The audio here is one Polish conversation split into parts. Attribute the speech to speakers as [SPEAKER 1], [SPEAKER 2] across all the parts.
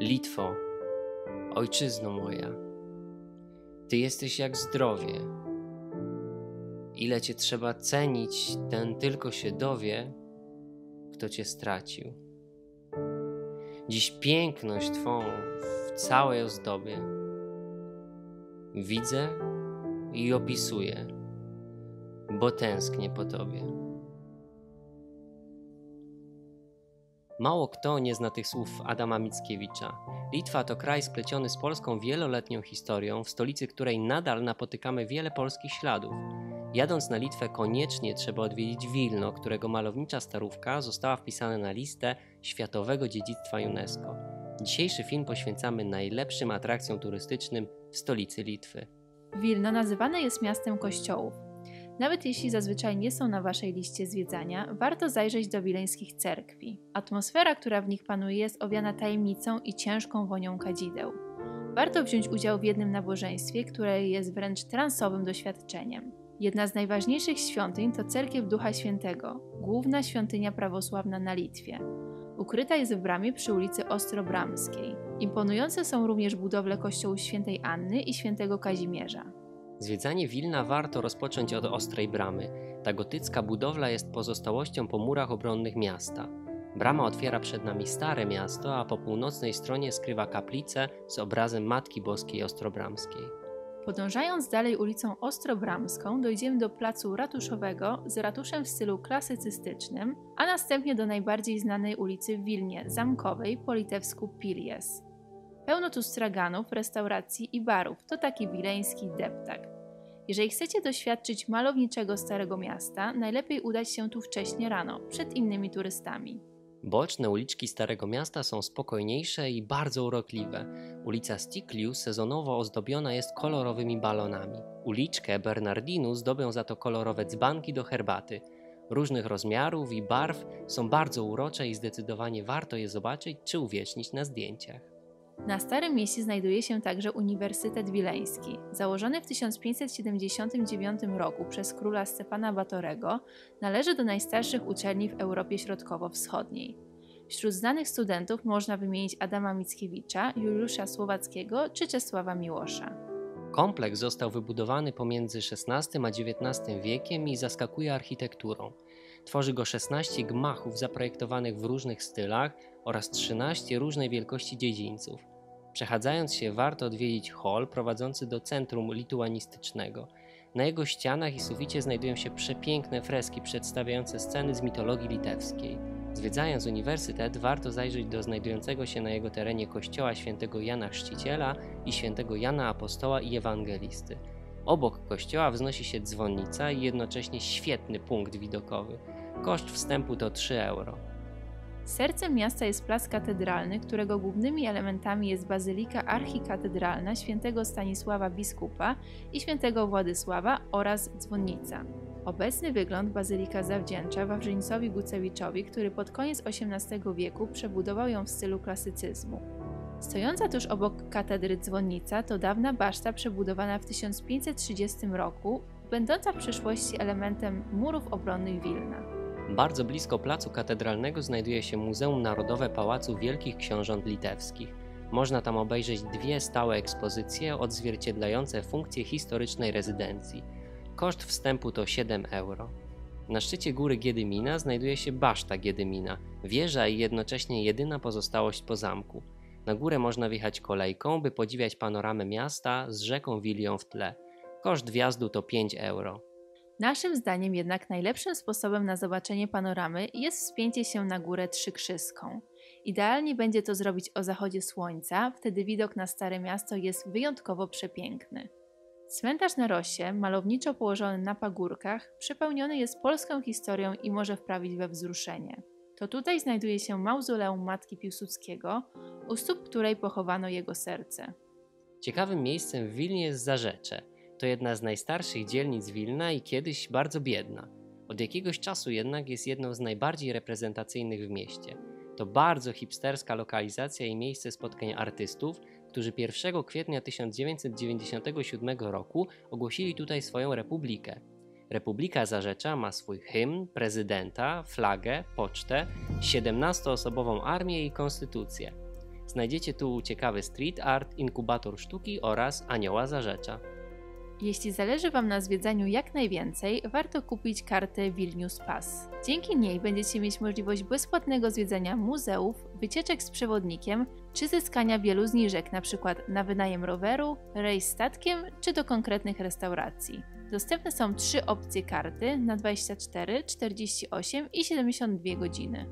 [SPEAKER 1] Litwo, ojczyzno moja, Ty jesteś jak zdrowie. Ile Cię trzeba cenić, ten tylko się dowie, kto Cię stracił. Dziś piękność Twą w całej ozdobie widzę i opisuję, bo tęsknię po Tobie. Mało kto nie zna tych słów Adama Mickiewicza. Litwa to kraj spleciony z Polską wieloletnią historią, w stolicy której nadal napotykamy wiele polskich śladów. Jadąc na Litwę koniecznie trzeba odwiedzić Wilno, którego malownicza starówka została wpisana na listę Światowego Dziedzictwa UNESCO. Dzisiejszy film poświęcamy najlepszym atrakcjom turystycznym w stolicy Litwy.
[SPEAKER 2] Wilno nazywane jest miastem kościołów. Nawet jeśli zazwyczaj nie są na Waszej liście zwiedzania, warto zajrzeć do wileńskich cerkwi. Atmosfera, która w nich panuje, jest owiana tajemnicą i ciężką wonią kadzideł. Warto wziąć udział w jednym nabożeństwie, które jest wręcz transowym doświadczeniem. Jedna z najważniejszych świątyń to Cerkiew Ducha Świętego, główna świątynia prawosławna na Litwie. Ukryta jest w bramie przy ulicy Ostrobramskiej. Imponujące są również budowle kościołu świętej Anny i świętego Kazimierza.
[SPEAKER 1] Zwiedzanie Wilna warto rozpocząć od Ostrej Bramy. Ta gotycka budowla jest pozostałością po murach obronnych miasta. Brama otwiera przed nami Stare Miasto, a po północnej stronie skrywa kaplicę z obrazem Matki Boskiej Ostrobramskiej.
[SPEAKER 2] Podążając dalej ulicą Ostrobramską, dojdziemy do placu ratuszowego z ratuszem w stylu klasycystycznym, a następnie do najbardziej znanej ulicy w Wilnie, zamkowej po litewsku Pilies. Pełno tu straganów, restauracji i barów. To taki wileński deptak. Jeżeli chcecie doświadczyć malowniczego Starego Miasta, najlepiej udać się tu wcześnie rano, przed innymi turystami.
[SPEAKER 1] Boczne uliczki Starego Miasta są spokojniejsze i bardzo urokliwe. Ulica Stikliu sezonowo ozdobiona jest kolorowymi balonami. Uliczkę Bernardinu zdobią za to kolorowe dzbanki do herbaty. Różnych rozmiarów i barw są bardzo urocze i zdecydowanie warto je zobaczyć czy uwiecznić na zdjęciach.
[SPEAKER 2] Na Starym Mieście znajduje się także Uniwersytet Wileński. Założony w 1579 roku przez króla Stefana Batorego, należy do najstarszych uczelni w Europie Środkowo-Wschodniej. Wśród znanych studentów można wymienić Adama Mickiewicza, Juliusza Słowackiego czy Czesława Miłosza.
[SPEAKER 1] Kompleks został wybudowany pomiędzy XVI a XIX wiekiem i zaskakuje architekturą. Tworzy go 16 gmachów zaprojektowanych w różnych stylach oraz 13 różnej wielkości dziedzińców. Przechadzając się, warto odwiedzić hol prowadzący do centrum lituanistycznego. Na jego ścianach i suficie znajdują się przepiękne freski przedstawiające sceny z mitologii litewskiej. Zwiedzając uniwersytet, warto zajrzeć do znajdującego się na jego terenie kościoła świętego Jana Chrzciciela i świętego Jana Apostoła i Ewangelisty. Obok kościoła wznosi się dzwonnica i jednocześnie świetny punkt widokowy. Koszt wstępu to 3 euro.
[SPEAKER 2] Sercem miasta jest plac katedralny, którego głównymi elementami jest bazylika archikatedralna świętego Stanisława Biskupa i świętego Władysława oraz dzwonnica. Obecny wygląd bazylika zawdzięcza Wawrzyńcowi Gucewiczowi, który pod koniec XVIII wieku przebudował ją w stylu klasycyzmu. Stojąca tuż obok katedry dzwonnica to dawna baszta przebudowana w 1530 roku, będąca w przyszłości elementem murów obronnych Wilna.
[SPEAKER 1] Bardzo blisko placu katedralnego znajduje się Muzeum Narodowe Pałacu Wielkich Książąt Litewskich. Można tam obejrzeć dwie stałe ekspozycje odzwierciedlające funkcję historycznej rezydencji. Koszt wstępu to 7 euro. Na szczycie góry Giedymina znajduje się baszta Giedymina, wieża i jednocześnie jedyna pozostałość po zamku. Na górę można wjechać kolejką, by podziwiać panoramę miasta z rzeką Wilią w tle. Koszt wjazdu to 5 euro.
[SPEAKER 2] Naszym zdaniem jednak najlepszym sposobem na zobaczenie panoramy jest wspięcie się na górę Trzykrzyską. Idealnie będzie to zrobić o zachodzie słońca, wtedy widok na Stare Miasto jest wyjątkowo przepiękny. Cmentarz na Rosie, malowniczo położony na pagórkach, przepełniony jest polską historią i może wprawić we wzruszenie. To tutaj znajduje się mauzoleum Matki Piłsudskiego, u stóp której pochowano jego serce.
[SPEAKER 1] Ciekawym miejscem w Wilnie jest Zarzecze – to jedna z najstarszych dzielnic Wilna i kiedyś bardzo biedna. Od jakiegoś czasu jednak jest jedną z najbardziej reprezentacyjnych w mieście. To bardzo hipsterska lokalizacja i miejsce spotkań artystów, którzy 1 kwietnia 1997 roku ogłosili tutaj swoją republikę. Republika Zarzecza ma swój hymn, prezydenta, flagę, pocztę, 17-osobową armię i konstytucję. Znajdziecie tu ciekawy street art, inkubator sztuki oraz anioła zarzecza.
[SPEAKER 2] Jeśli zależy Wam na zwiedzaniu jak najwięcej, warto kupić kartę Vilnius Pass. Dzięki niej będziecie mieć możliwość bezpłatnego zwiedzania muzeów, wycieczek z przewodnikiem, czy zyskania wielu zniżek, np. na wynajem roweru, rejs statkiem, czy do konkretnych restauracji. Dostępne są trzy opcje karty na 24, 48 i 72 godziny.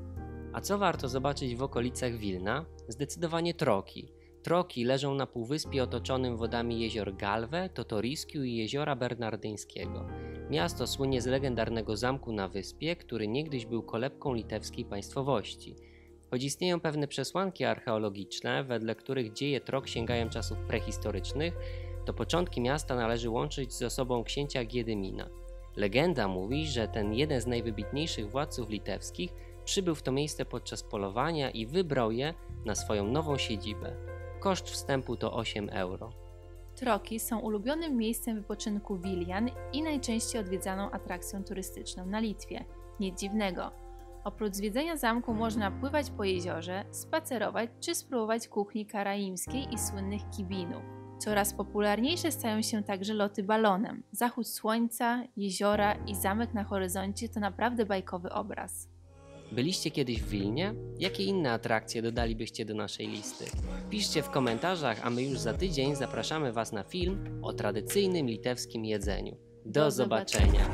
[SPEAKER 1] A co warto zobaczyć w okolicach Wilna? Zdecydowanie Troki. Troki leżą na półwyspie otoczonym wodami jezior Galwe, Totoriskiu i jeziora Bernardyńskiego. Miasto słynie z legendarnego zamku na wyspie, który niegdyś był kolebką litewskiej państwowości. Choć istnieją pewne przesłanki archeologiczne, wedle których dzieje Trok sięgają czasów prehistorycznych, to początki miasta należy łączyć z osobą księcia Giedymina. Legenda mówi, że ten jeden z najwybitniejszych władców litewskich przybył w to miejsce podczas polowania i wybrał je na swoją nową siedzibę. Koszt wstępu to 8 euro.
[SPEAKER 2] Troki są ulubionym miejscem wypoczynku Wilian i najczęściej odwiedzaną atrakcją turystyczną na Litwie. Nic dziwnego. Oprócz zwiedzenia zamku można pływać po jeziorze, spacerować czy spróbować kuchni karaimskiej i słynnych kibinów. Coraz popularniejsze stają się także loty balonem. Zachód słońca, jeziora i zamek na horyzoncie to naprawdę bajkowy obraz.
[SPEAKER 1] Byliście kiedyś w Wilnie? Jakie inne atrakcje dodalibyście do naszej listy? Piszcie w komentarzach, a my już za tydzień zapraszamy Was na film o tradycyjnym litewskim jedzeniu. Do, zobaczenia.